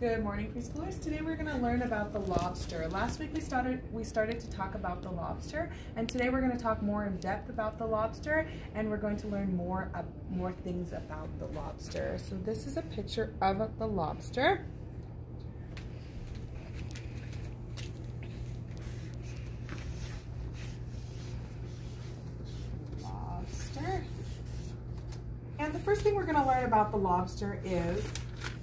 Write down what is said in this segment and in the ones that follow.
Good morning, preschoolers. Today we're going to learn about the lobster. Last week we started we started to talk about the lobster, and today we're going to talk more in depth about the lobster, and we're going to learn more uh, more things about the lobster. So this is a picture of the lobster. Lobster. And the first thing we're going to learn about the lobster is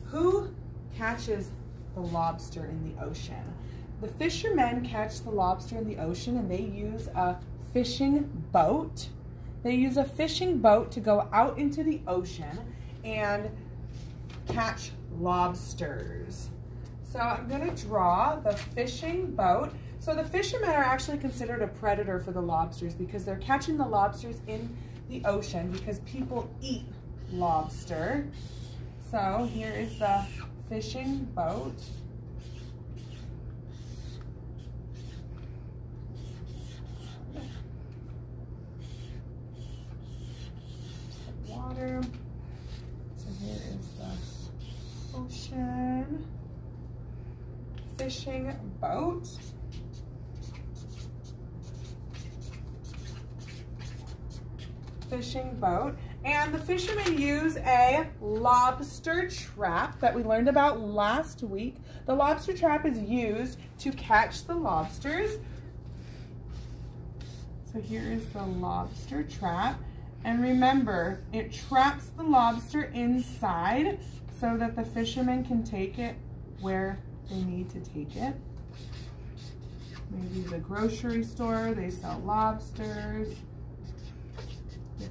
who catches the lobster in the ocean. The fishermen catch the lobster in the ocean and they use a fishing boat. They use a fishing boat to go out into the ocean and catch lobsters. So I'm gonna draw the fishing boat. So the fishermen are actually considered a predator for the lobsters because they're catching the lobsters in the ocean because people eat lobster. So here is the fishing boat. Water. So here is the ocean fishing boat. Fishing boat. And the fishermen use a lobster trap that we learned about last week. The lobster trap is used to catch the lobsters. So here is the lobster trap. And remember, it traps the lobster inside so that the fishermen can take it where they need to take it. Maybe the grocery store, they sell lobsters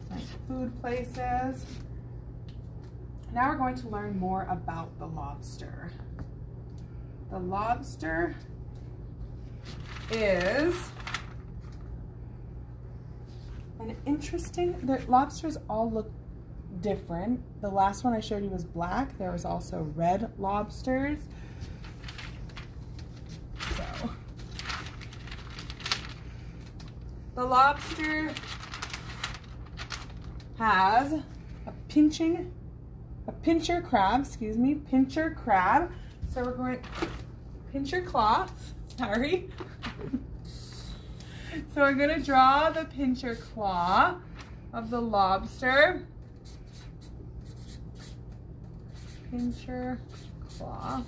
different food places. Now we're going to learn more about the lobster. The lobster is an interesting, the lobsters all look different. The last one I showed you was black. There was also red lobsters. So, the lobster has a pinching, a pincher crab, excuse me, pincher crab. So we're going, pincher claw, sorry. so we're gonna draw the pincher claw of the lobster. Pincher claw.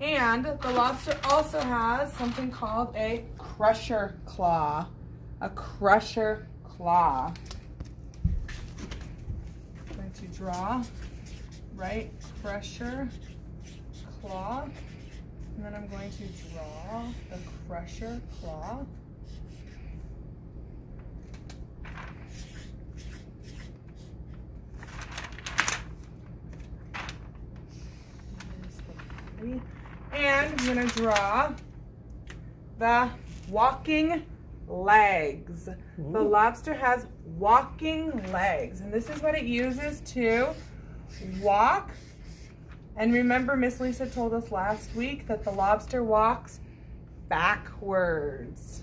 And the lobster also has something called a crusher claw a crusher claw. Going to draw right crusher claw. And then I'm going to draw the crusher claw. And I'm gonna draw the walking legs. Ooh. The lobster has walking legs, and this is what it uses to walk. And remember, Miss Lisa told us last week that the lobster walks backwards.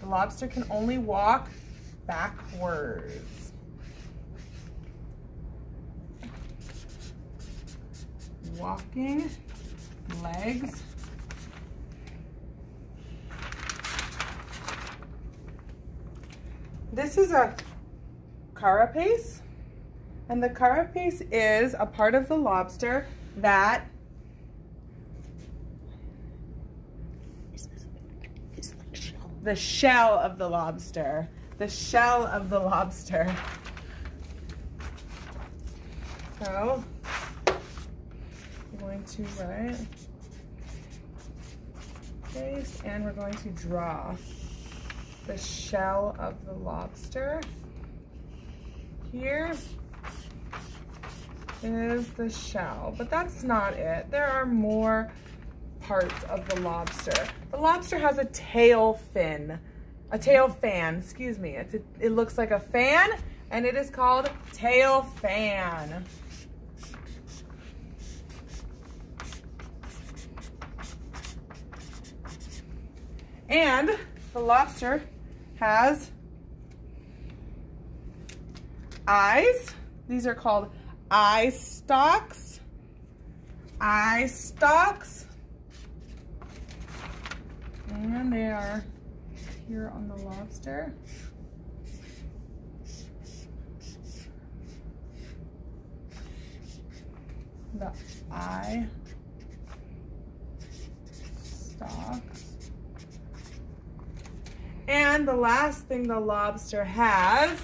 The lobster can only walk backwards. Walking legs This is a carapace. And the carapace is a part of the lobster that the shell of the lobster. The shell of the lobster. So, I'm going to write face and we're going to draw the shell of the lobster. Here is the shell, but that's not it. There are more parts of the lobster. The lobster has a tail fin, a tail fan, excuse me. A, it looks like a fan and it is called tail fan. And the lobster has eyes. These are called eye stalks, eye stalks, and they are here on the lobster. The eye stalks. And the last thing the lobster has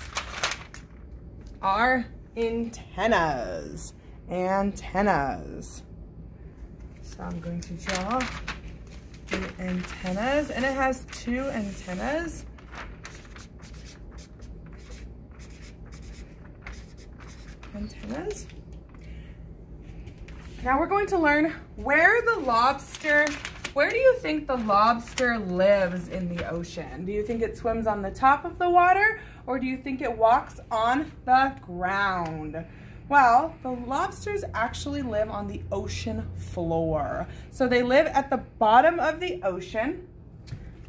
are antennas. Antennas. So I'm going to draw the antennas and it has two antennas. Antennas. Now we're going to learn where the lobster, where do you think the lobster lives in the ocean? Do you think it swims on the top of the water or do you think it walks on the ground? Well, the lobsters actually live on the ocean floor. So they live at the bottom of the ocean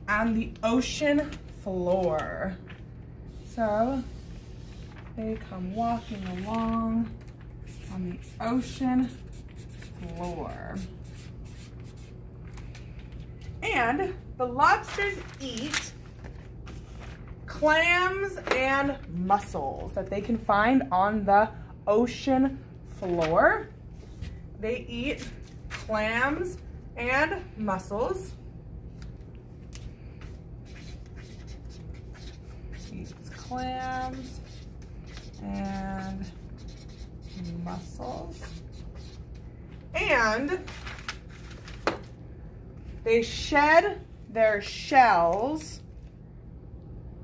on the ocean floor. So they come walking along on the ocean floor. And the lobsters eat clams and mussels that they can find on the ocean floor. They eat clams and mussels. Eats clams and mussels. And they shed their shells.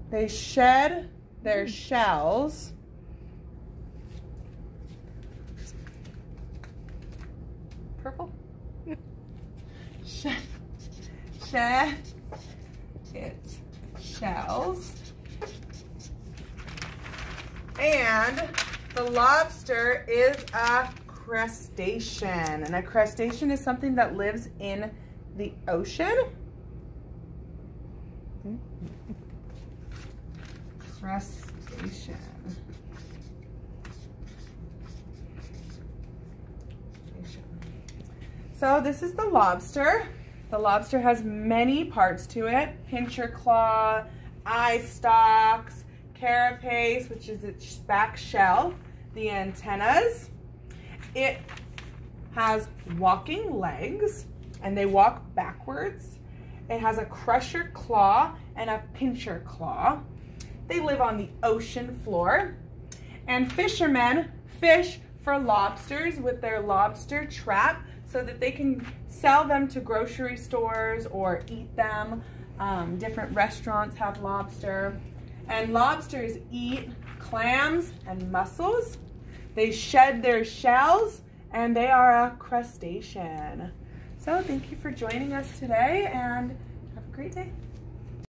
They shed their shells purple? shed, shed its shells. And the lobster is a crustacean. And a crustacean is something that lives in the ocean. Crustacean. So this is the lobster. The lobster has many parts to it. Pincher claw, eye stalks, carapace, which is its back shell, the antennas. It has walking legs and they walk backwards. It has a crusher claw and a pincher claw. They live on the ocean floor. And fishermen fish for lobsters with their lobster trap so that they can sell them to grocery stores or eat them. Um, different restaurants have lobster. And lobsters eat clams and mussels. They shed their shells and they are a crustacean. So thank you for joining us today and have a great day.